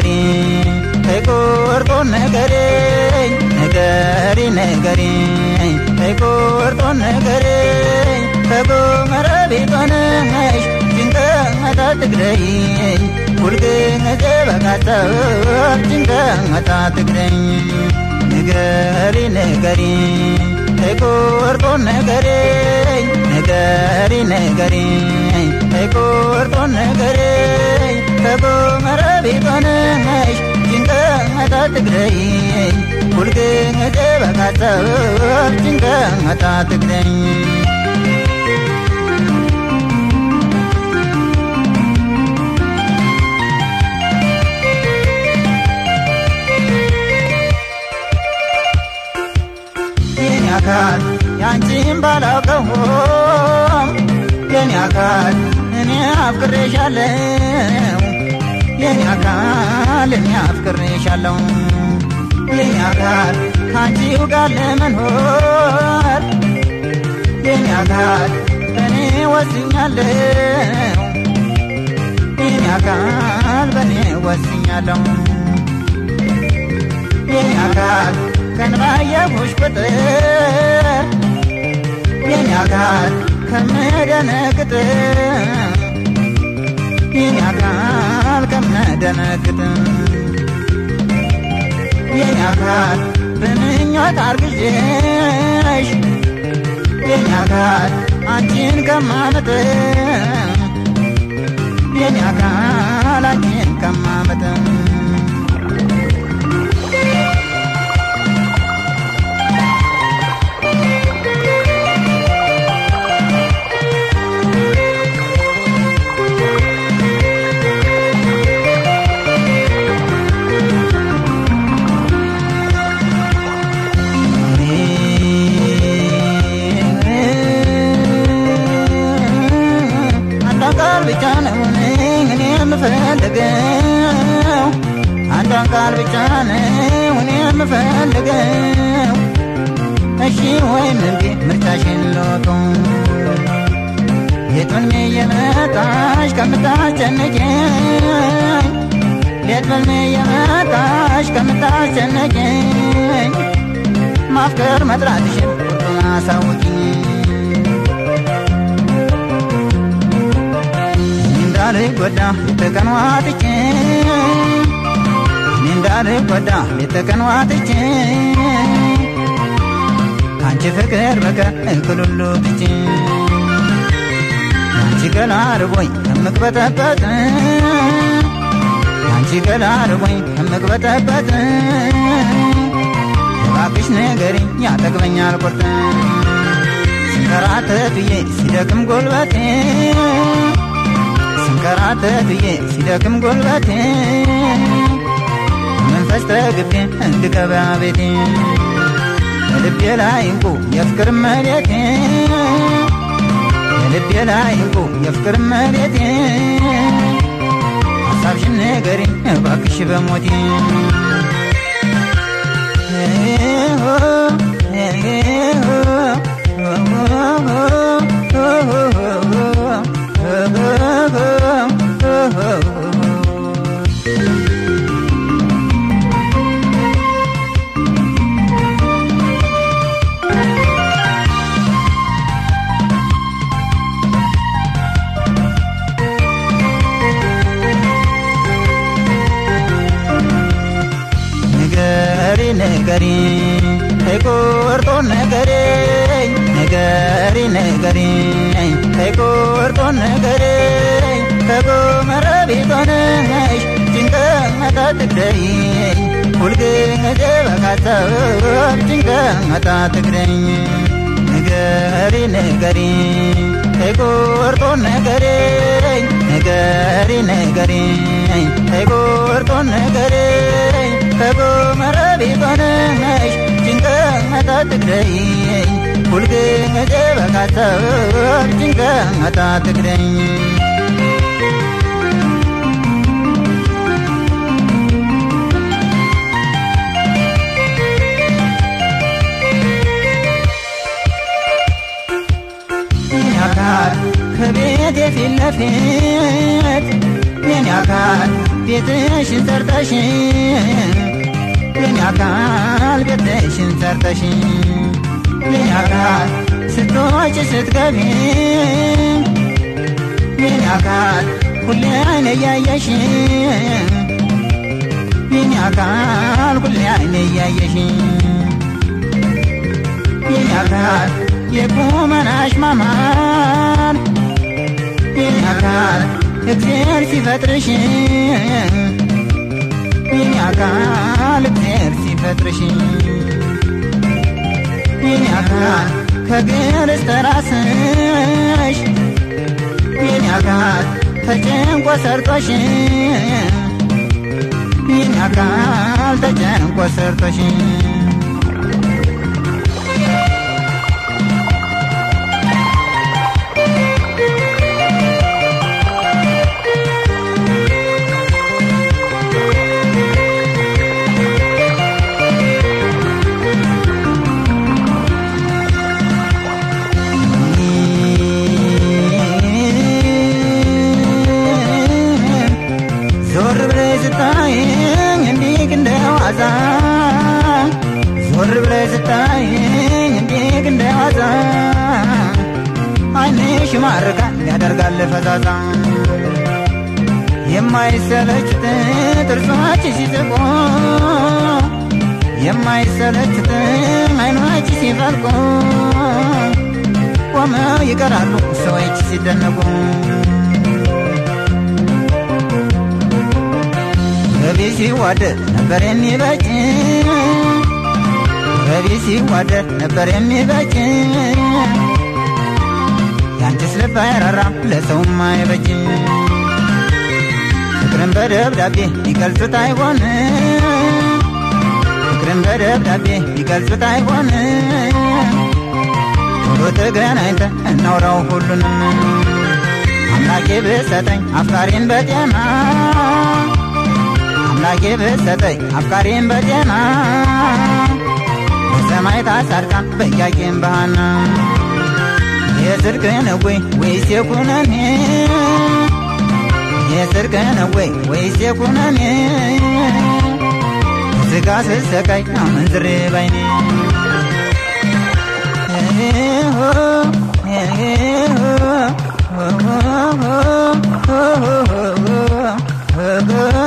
ነገሪ ተቆርጦ ነገሪ ነገሪ ነገሪ ተቆርጦ ነገሪ ከጎመረ ቤቶነሽ ጭንቀታ ትግረይ ሁልጊዜ በቃተብ ጭንቀታ ትግረይ ነገሪ ነገሪ ተቆርጦ ነገሪ ነገሪ ነገሪ ተቆርጦ ነገሪ ከጎመረ ቤቶነሽ ጭንቀታ ትግረይ ሁልጊዜ በቃተብ ጭንቀታ ትግረይ አካል ያንቺን ባላውቀውም የኔ አካል እኔ አፍቅሬሻለሁ። የኔ አካል እኔ አፍቅሬሻለሁ። የኔ አካል ከአንቺው ጋር ለመኖር የኔ አካል እኔ ወስኛለሁ። የኔ አካል በእኔ ወስኛለሁ። የኔ አካል ቀን ባየሁሽ ቁጥር የኔ አካል ከምደነግጥ የኔ አካል ከምደነግጥ የኔ አካል በምኞት አርግዤሽ የኔ አካል አንቺን ከማመጥ የኔ አካል አንቺን ከማመጥ ቃል ብቻ ነው እኔ የምፈልገው አንዷን ቃል ብቻ ነው እኔ የምፈልገው እሺ ወይም እምቢ ምርጫሽን ልወቁ የቱን እየመጣሽ ከምታስጨንቀኝ ሌት በልሜ እየመጣሽ ከምታስጨንቀኝ ማፍቀር መጥራትሽን ቁርጡን አሳውቂኝ እንዳልጎዳ ቤተቀን ዋጥቼ እኔ እንዳልጎዳ ቤተቀን ዋጥቼ ከአንቺ ፍቅር በቀር እክሉሉ ትቼ አንቺ ገላ ርቦኝ ከምቅበጠበጥ አንቺ ገላ ርቦኝ ከምቅበጠበጥ። እባክሽ ንገሪኝ ያጠግበኛል ቁርጥ ስንከራተት ብዬ ሲደክም ጎልበቴ ስንከራተት ብዬ ሲደክም ጎልበቴ መንፈስ ተግቤ እንድገባ ቤቴ በልቤ ላይ የፍቅር መሬቴ በልቤ ላይ የፍቅር መሬቴ ሀሳብሽን ንገሪኝ እባክሽ በሞቴ ነገሪ ነገሪ ተቆርጦ ነገሪ ከጎመረ ቤቶነሽ ጭንቀታ ትግረይ ሁልጊዜ በካሰብ ጭንቀታ ትግረይ ነገሪ ነገሪ ተቆርጦ ነገሪ ነገሪ ነገሪ ተቆርጦ ነገሪ ከጎመረ ቤቶነሽ ጭንቀታ ትግረይ ሁልጊዜ በካሰብ ጭንቀት አትግደኝ ያካል ከቤቴ ፊት ለፊት የኔ አካል ቤትሽን ሰርተሽ የኔ አካል ቤትሽን ሰርተሽ የኔ አካል ስትወጪ ስትገቢ የኔ አካል ሁሌ አይነ እያየሽ የኔ አካል ሁሌ አይነ እያየሽ የኔ አካል የቁመናሽ ማማር የኔ አካል እግዚአብሔር ሲፈጥርሽ የኔ አካል እግዚአብሔር ሲፈጥርሽ የኔ አካል ከግር እስከ ራስሽ የኔ አካል ተጨንቆ ሰርቶሽ አካል ተጨንቆ ሰርቶሽ ስታይኝ እንዲህ እንደ ዋዛ ዓይንሽ ይማርካል ያደርጋል ፈዛዛ። የማይሰለችት ጥርሶች ሲስቁ የማይሰለችት ዓይኖች ሲፈልቁ ቆመው ይቀራሉ ሰዎች ሲደነቁ። ረቢ ሲዋደድ ነበር የሚበጭ ረቢ ሲዋደድ ነበር የሚበጭ ያንቺስ ልብ አይራራም ለሰውም አይበጅ ፍቅርን በደብዳቤ ቢገልጹት አይሆን ፍቅርን በደብዳቤ ቢገልጹት አይሆን ቶሎ ተገናኝተን እናውራው ሁሉንም። አምላኬ ብሰጠኝ አፍቃሪን በጤና። አምላኬ ብሰጠኝ አፍቃሪን በጤና ሰማዕታት ጻድቃን በያቄን ባህና የጽድቅነ ወይ ወይስ የኩነኔ የጽድቅነ ወይ ወይስ የኩነኔ ሥጋ ስሰቃይ አመንዝሬ ባይኔ Oh, oh, oh, oh, oh, oh, oh, oh, oh.